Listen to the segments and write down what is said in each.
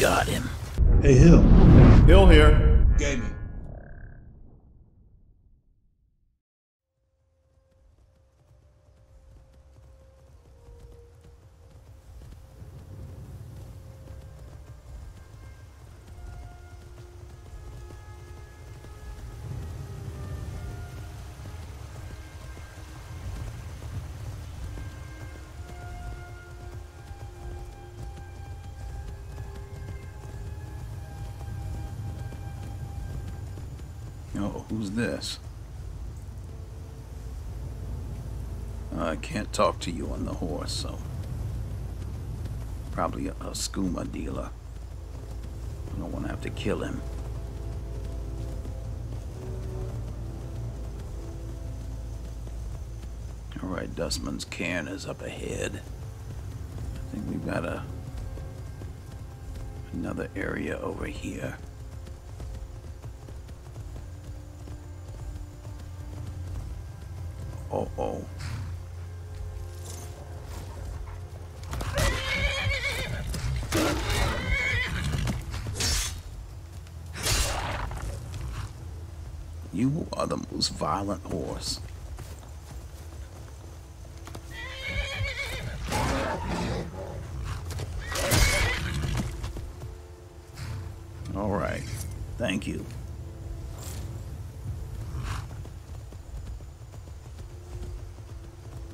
got him. Hey, Hill. Hill here. Gaming. Who's this? I can't talk to you on the horse, so. Probably a, a skooma dealer. I don't want to have to kill him. Alright, Dustman's cairn is up ahead. I think we've got a another area over here. You are the most violent horse. All right. Thank you.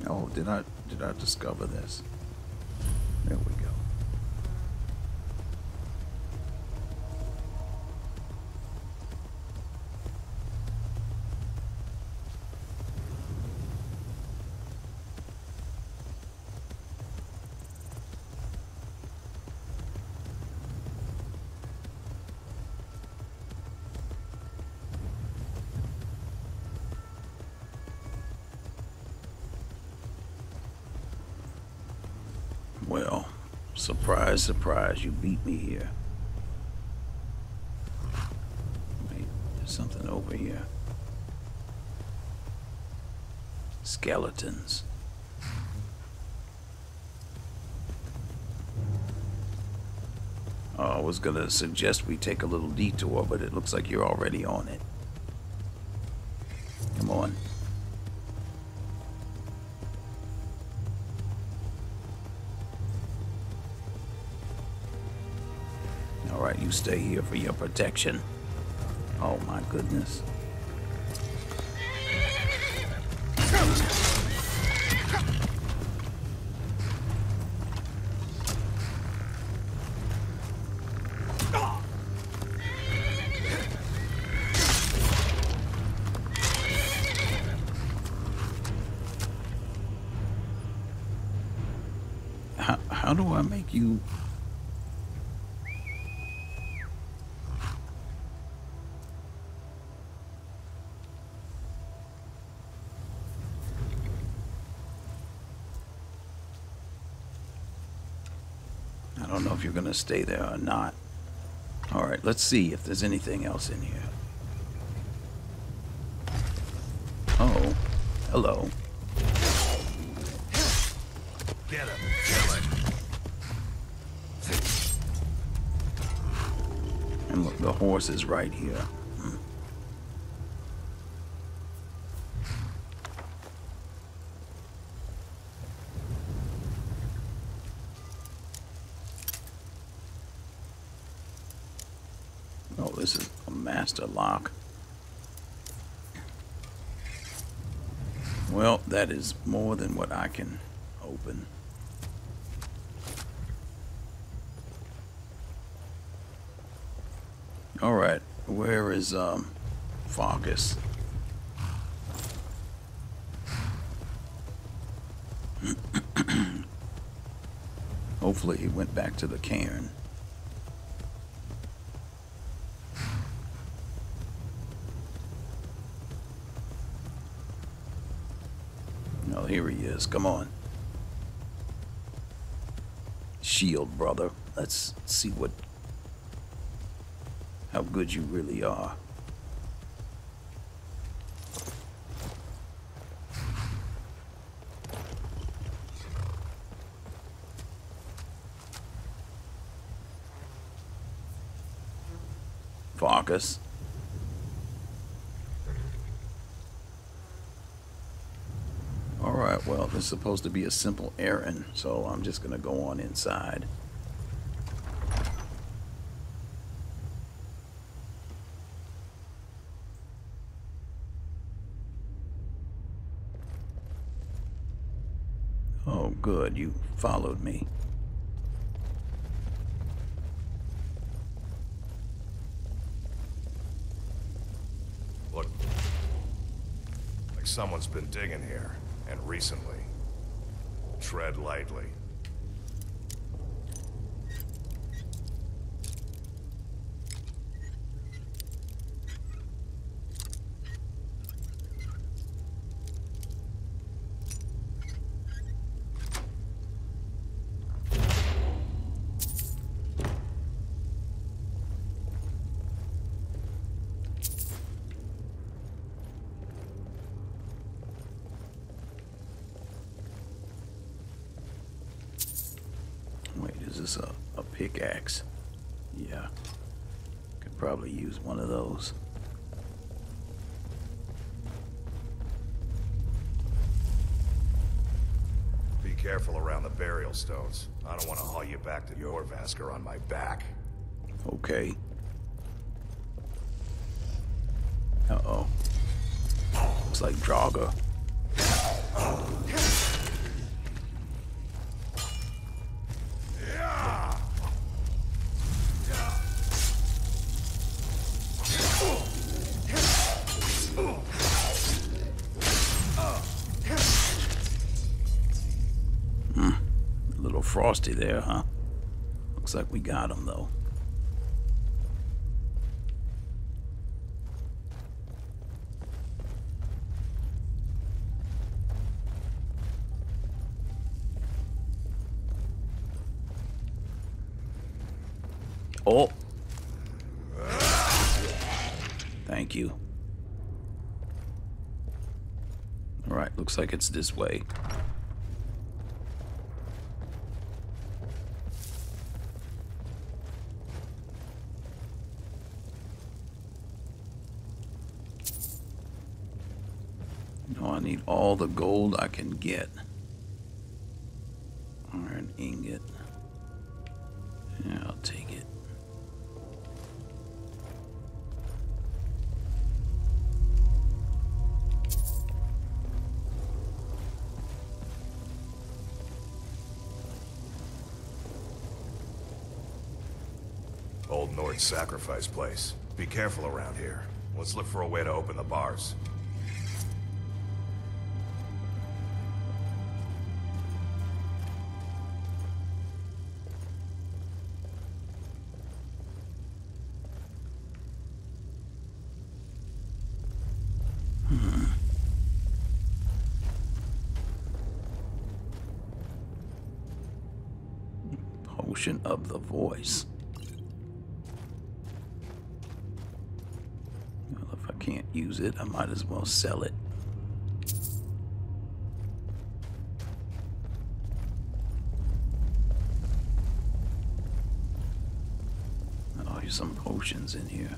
Oh, did I did I discover this? There we go. Well, surprise, surprise, you beat me here. Wait, there's something over here. Skeletons. Oh, I was gonna suggest we take a little detour, but it looks like you're already on it. Come on. You stay here for your protection. Oh my goodness. Don't know if you're gonna stay there or not. All right, let's see if there's anything else in here. Oh, hello. Get him. Kill him. And look, the horse is right here. Hmm. Oh, this is a master lock. Well, that is more than what I can open. All right, where is um Farkas? Hopefully he went back to the cairn. Oh, here he is. Come on. Shield, brother. Let's see what how good you really are. Farkas. Is supposed to be a simple errand, so I'm just gonna go on inside. Oh, good, you followed me. Look. Like someone's been digging here, and recently. Tread lightly. Burial stones. I don't want to haul you back to Jorrvaskr on my back. Okay. Uh-oh. Looks like Draugr. Frosty there, huh? Looks like we got him, though. Oh. Thank you. Alright, looks like it's this way. No, I need all the gold I can get. Iron ingot. Yeah, I'll take it. Old Nord sacrifice place. Be careful around here. Let's look for a way to open the bars. Of the voice. Well, if I can't use it, I might as well sell it. Oh, here's some potions in here.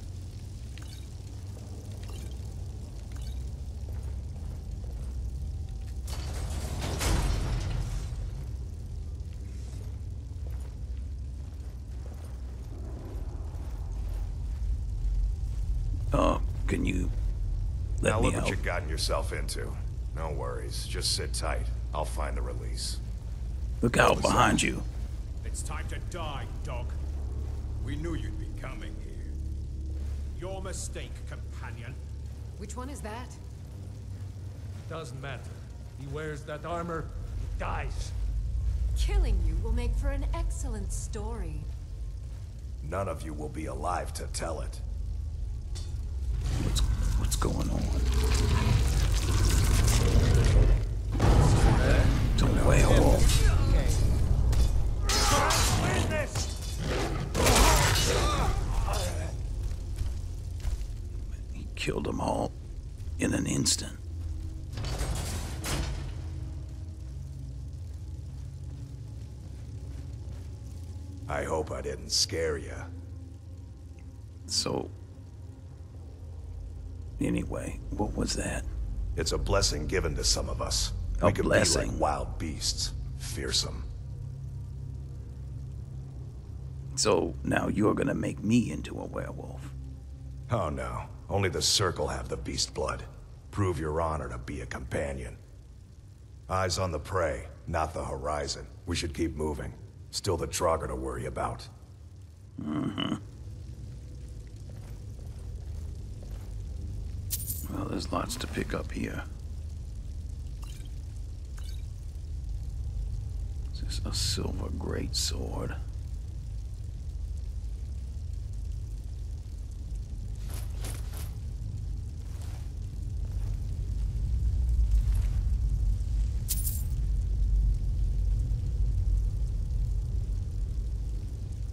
Gotten yourself into. No worries. Just sit tight. I'll find the release. Look out behind you. It's time to die, dog. We knew you'd be coming here. Your mistake, companion. Which one is that? It Doesn't matter. He wears that armor, he dies. Killing you will make for an excellent story. None of you will be alive to tell it. Going on? It's a werewolf. He killed them all in an instant. I hope I didn't scare you. So, Anyway, what was that? It's a blessing given to some of us. A we could be blessing? like wild beasts. Fearsome. So now you're gonna make me into a werewolf. Oh no. Only the Circle have the beast blood. Prove your honor to be a companion. Eyes on the prey, not the horizon. We should keep moving. Still the Trogger to worry about. Mm-hmm. Well, there's lots to pick up here. Is this a silver great sword?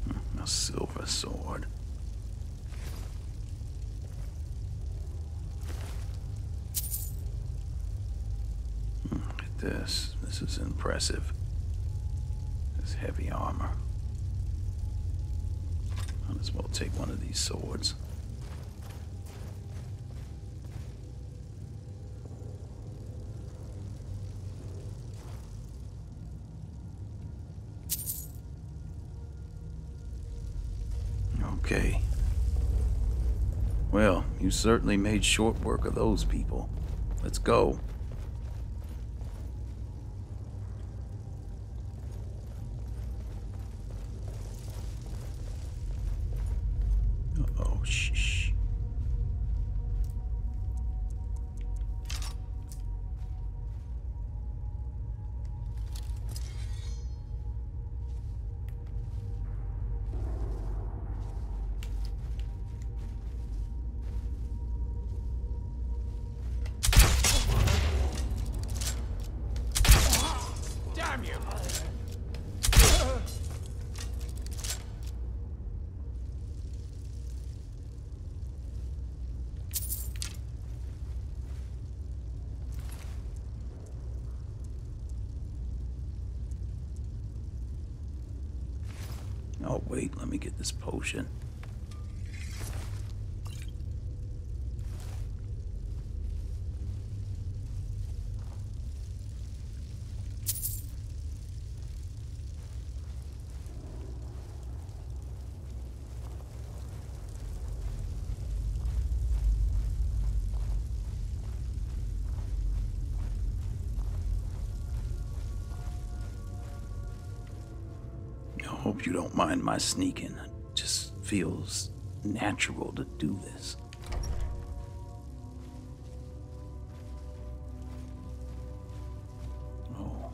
Hmm, A silver sword. This. Is impressive. This heavy armor. Might as well take one of these swords. Okay. Well, you certainly made short work of those people. Let's go. Wait, let me get this potion. You don't mind my sneaking. It just feels natural to do this. Oh.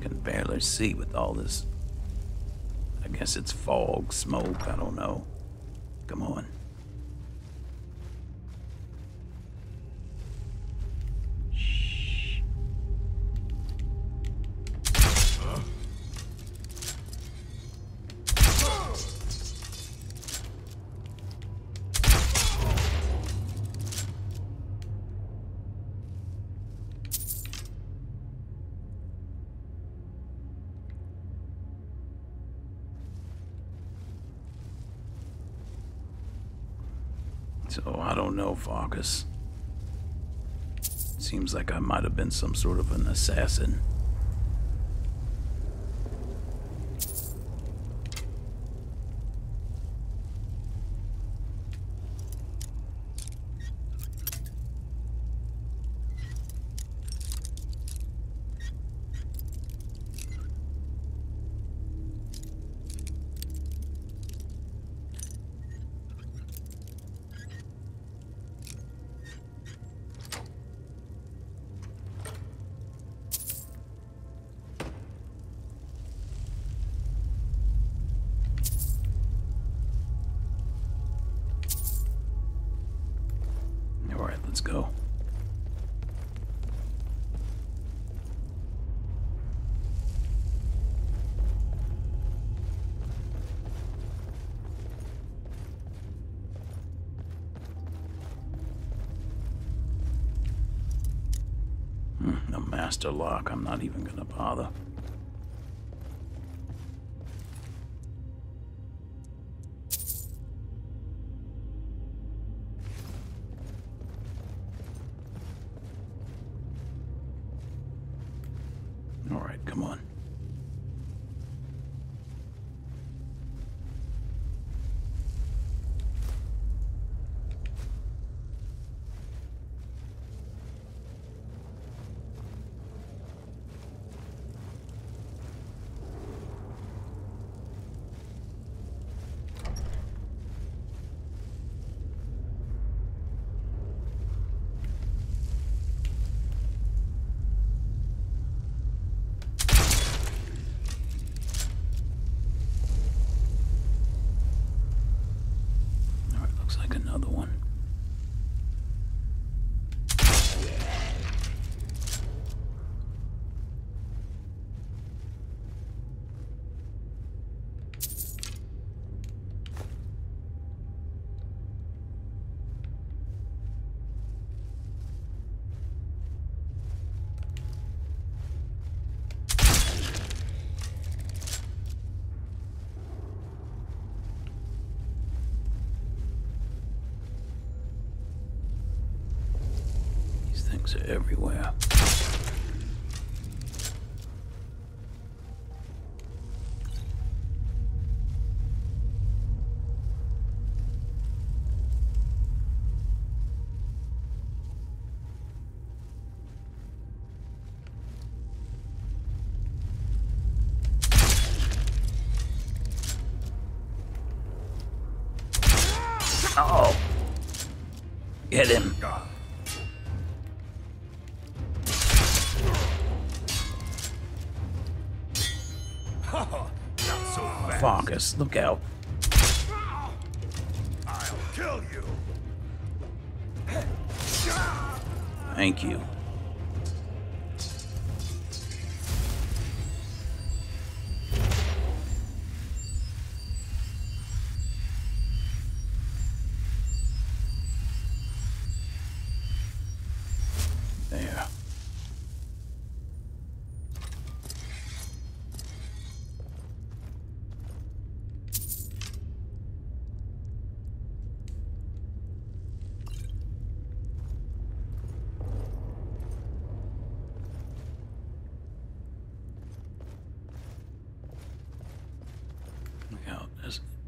Can barely see with all this guess it's fog, smoke, I don't know. Come on. Farkas. Seems like I might have been some sort of an assassin. Let's go. Hmm, the master lock, I'm not even gonna bother. Things are everywhere. Farkas, look out. I'll kill you! Thank you.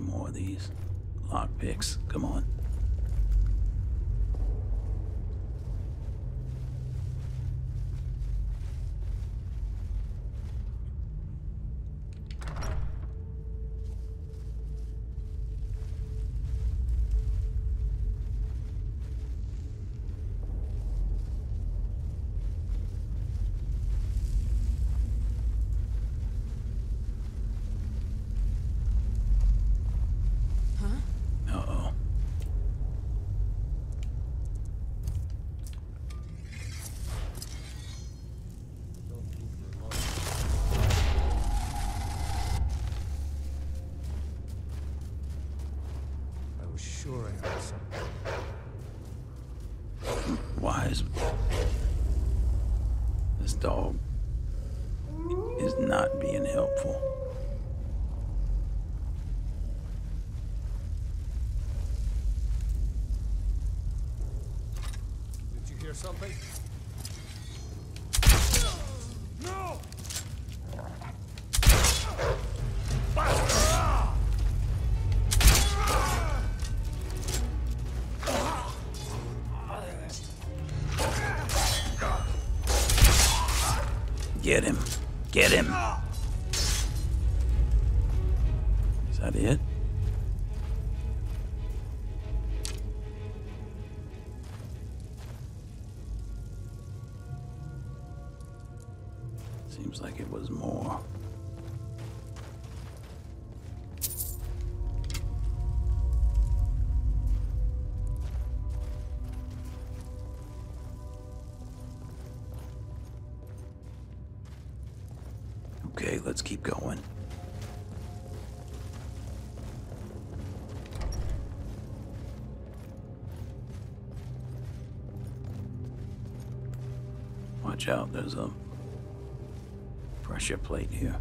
more of these lock picks. Come on. was sure I heard something. Why this dog is not being helpful? Did you hear something? let's keep going. Watch out, there's a pressure plate here.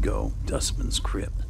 go, Dustman's Crypt.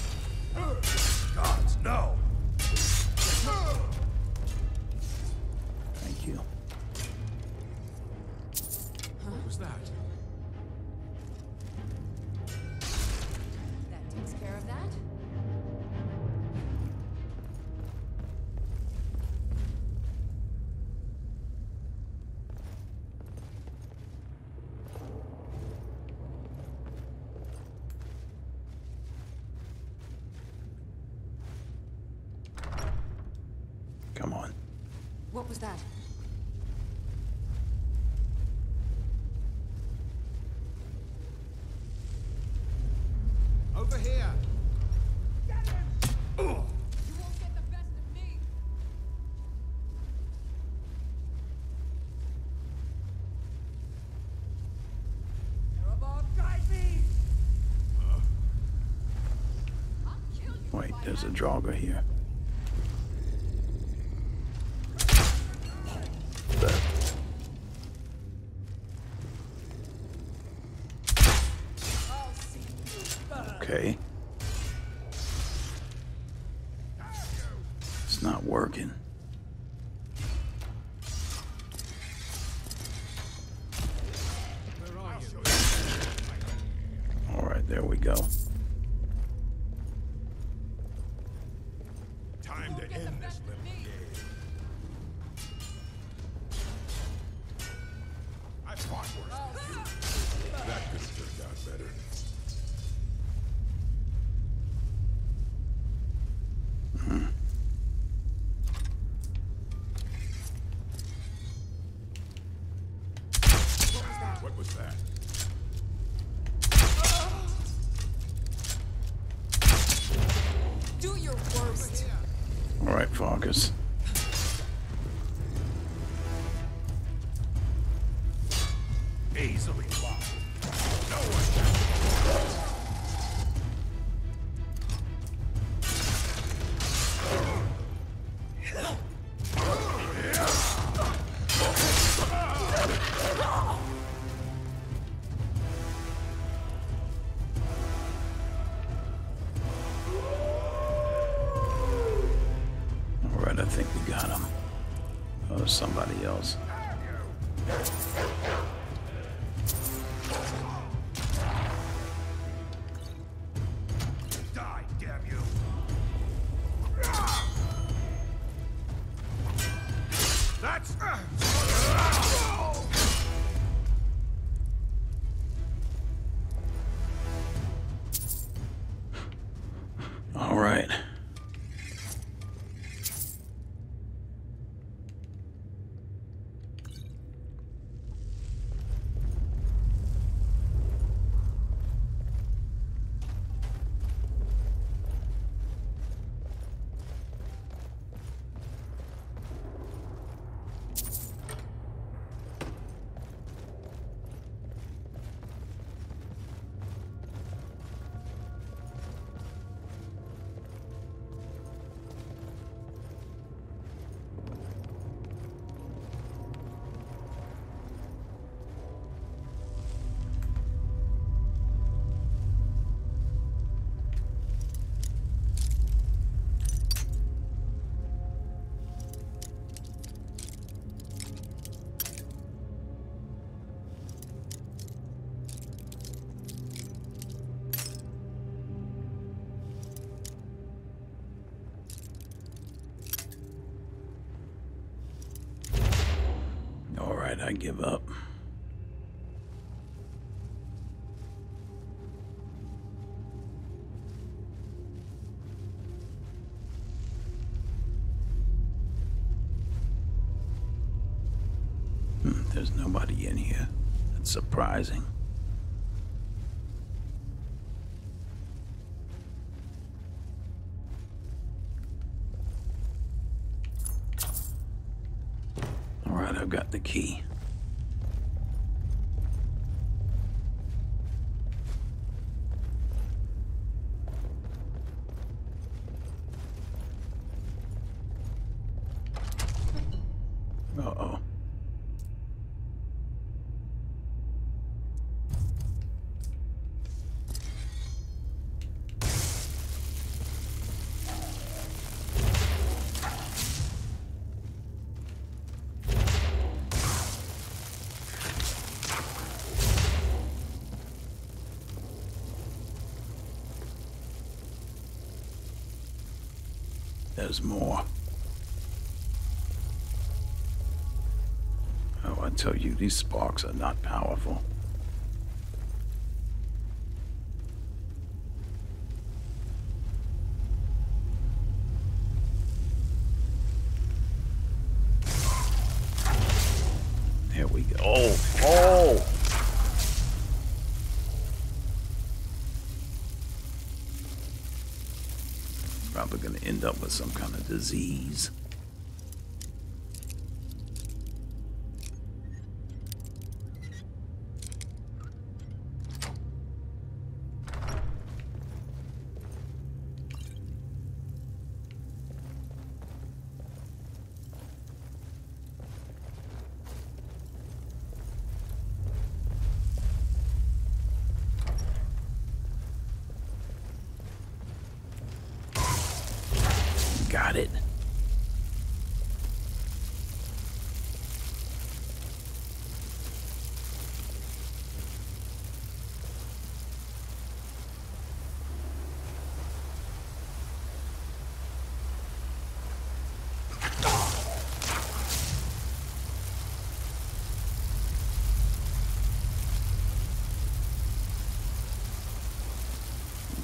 Wait, there's a jogger here. I give up. Hmm, there's nobody in here. That's surprising. There's more. Oh, I tell you, these sparks are not powerful. End up with some kind of disease. Got it.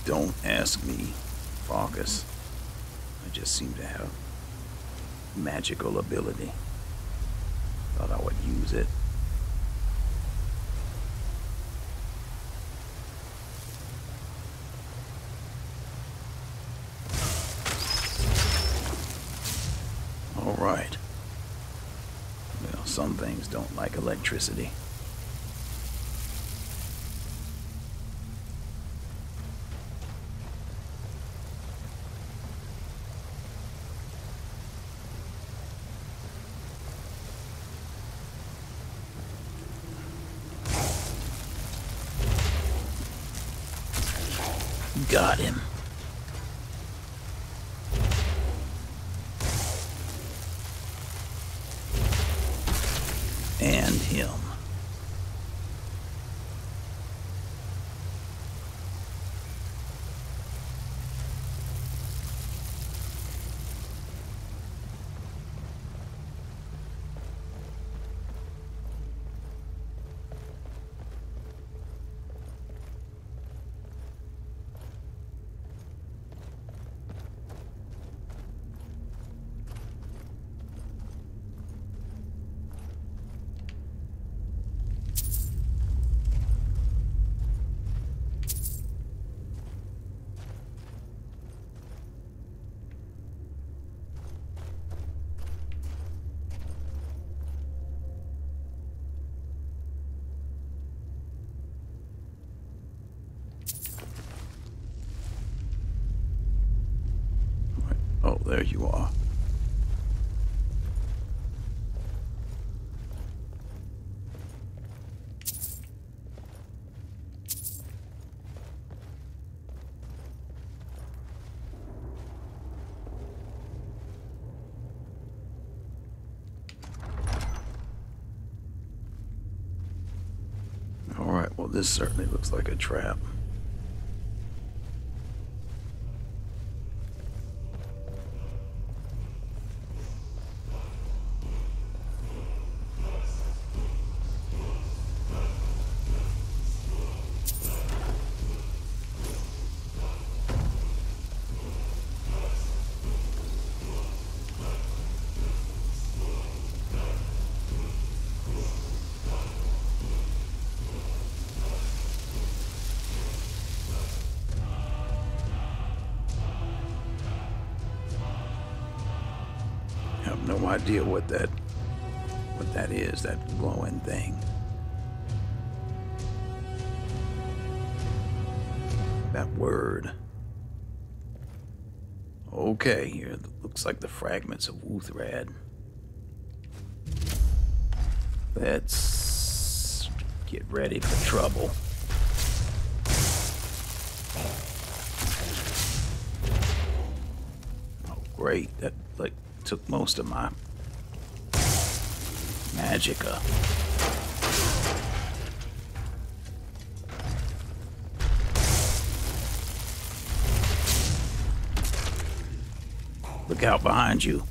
Don't ask me, Farkas. I just seem to have magical ability. Thought I would use it. All right. Well, some things don't like electricity. Got him. And him. Oh, there you are. All right, well, this certainly looks like a trap. No idea what that what that is, that glowing thing. That word. Okay, here looks like the fragments of Wuuthrad. Let's get ready for trouble. Oh, great. That like took most of my magicka. Look out behind you.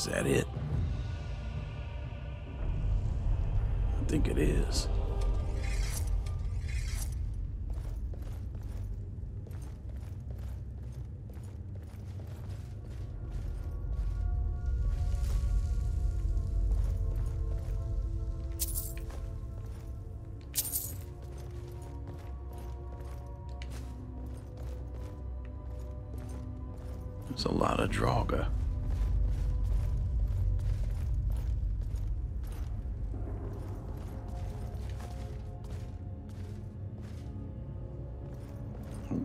Is that it? I think it is. There's a lot of Draugr.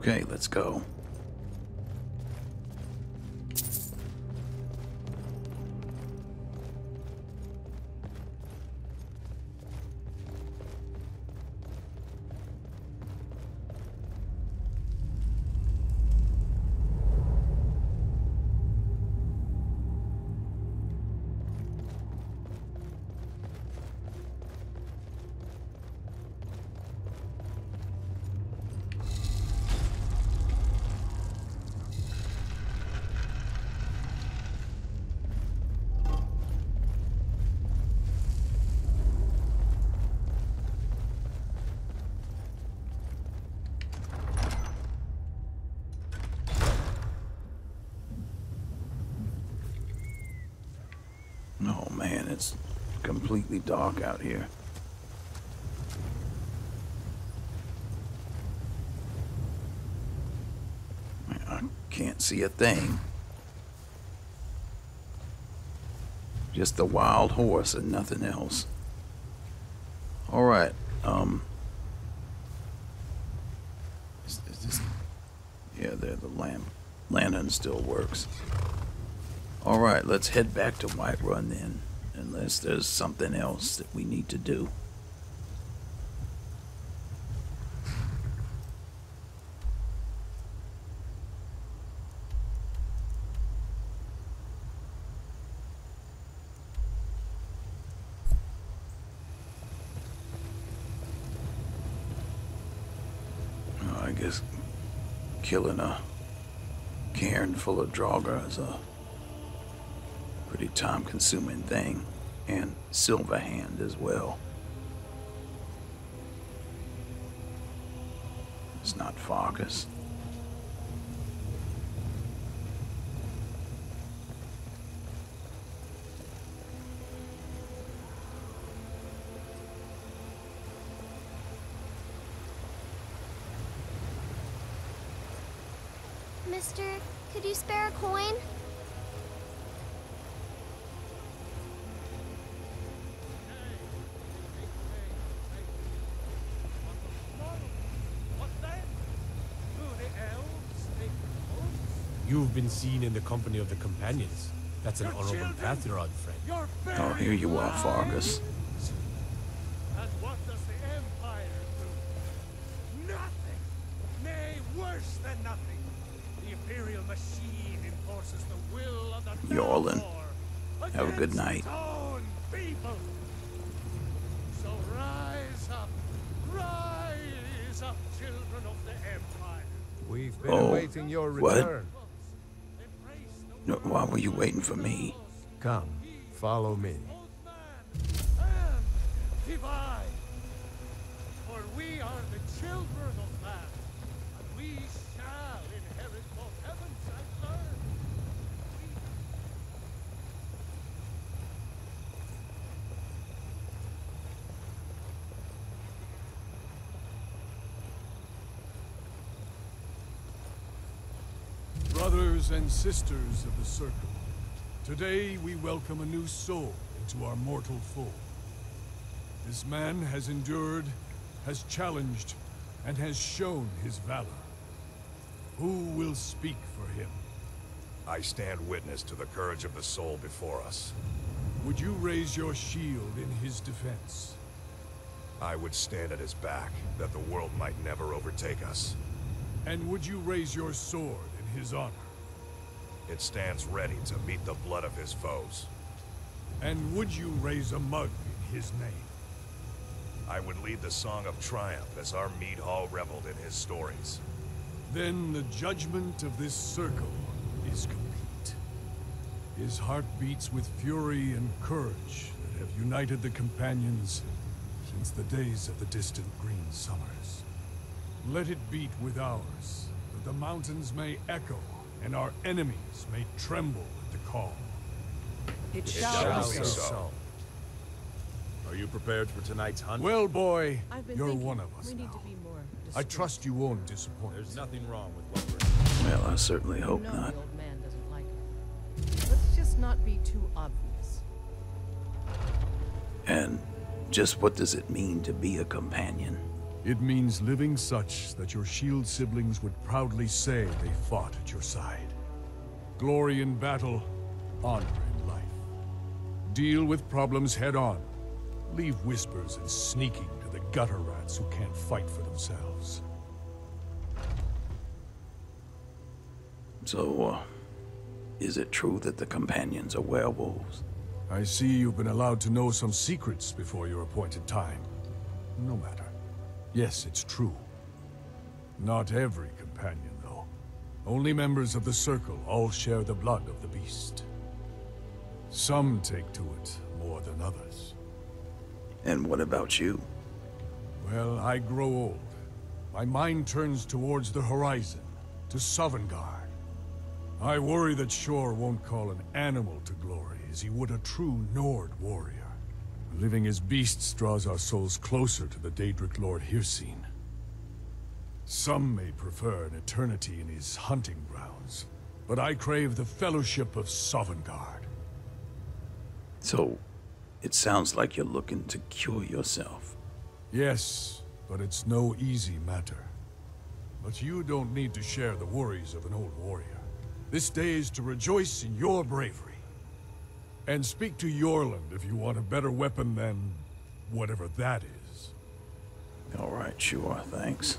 Okay, let's go. Completely dark out here. I can't see a thing. Just the wild horse and nothing else. All right. Um. Is, is this? Yeah, there. The lamp lantern still works. All right, let's head back to Whiterun then, unless there's something else that we need to do. I guess killing a cairn full of Draugr is a pretty time consuming thing. And Silverhand as well. It's not Farkas. Mister, could you spare a coin? You've been seen in the company of the companions. That's an honorable path you're on, friend. Oh, here you are, Farkas. And what does the Empire do? Nothing! Nay, worse than nothing! The Imperial machine enforces the will of the Yawlin'. Thalmor Have a good night. people! So rise up! Rise up, children of the Empire! We've been Oh, awaiting your what? return. Embrace the No, Why were you waiting for me? Come, follow me. old man and divide. For we are the children of man, and we shall inherit both heavens and earth. Brothers and sisters of the Circle, today we welcome a new soul into our mortal fold. This man has endured, has challenged, and has shown his valor. Who will speak for him? I stand witness to the courage of the soul before us. Would you raise your shield in his defense? I would stand at his back, that the world might never overtake us. And would you raise your sword in his honor? It stands ready to meet the blood of his foes. And would you raise a mug in his name? I would lead the Song of Triumph as our mead hall reveled in his stories. Then the judgment of this circle is complete. His heart beats with fury and courage that have united the companions since the days of the distant Green Summers. Let it beat with ours, that the mountains may echo and our enemies may tremble at the call. It shall shall be be so. so. Are you prepared for tonight's hunt? Well, boy, you're thinking one of us we need now. to be more I trust you won't disappoint. There's nothing wrong with what we're Well, I certainly hope No, not. the old man doesn't too obvious. And just what does it mean to be a companion? It means living such that your shield siblings would proudly say they fought at your side. Glory in battle, honor in life. Deal with problems head on. Leave whispers and sneaking to the gutter rats who can't fight for themselves. So, uh, is it true that the companions are werewolves? I see you've been allowed to know some secrets before your appointed time. No matter. Yes, it's true. Not every companion, though. Only members of the Circle all share the blood of the beast. Some take to it more than others. And what about you? Well, I grow old. My mind turns towards the horizon, to Sovngarde. I worry that Shor won't call an animal to glory as he would a true Nord warrior. Living as beasts draws our souls closer to the Daedric Lord Hircine. Some may prefer an eternity in his hunting grounds, but I crave the fellowship of Sovngarde. So, it sounds like you're looking to cure yourself. Yes, but it's no easy matter. But you don't need to share the worries of an old warrior. This day is to rejoice in your bravery. And speak to Eorlund if you want a better weapon than... whatever that is. All right, sure, thanks.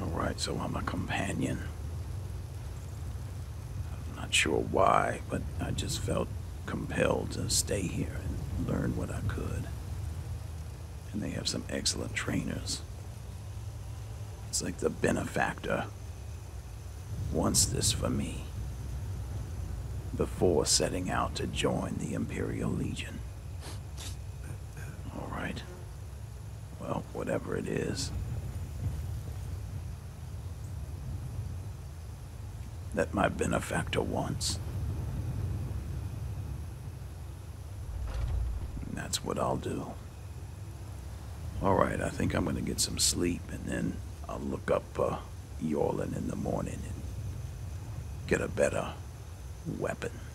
All right, so I'm a companion. I'm not sure why, but I just felt compelled to stay here and learn what I could. And they have some excellent trainers. It's like the benefactor wants this for me before setting out to join the Imperial Legion. All right. Well, whatever it is. That my benefactor wants. And that's what I'll do. All right, I think I'm gonna get some sleep and then I'll look up uh, Eorlund in the morning and get a better weapon.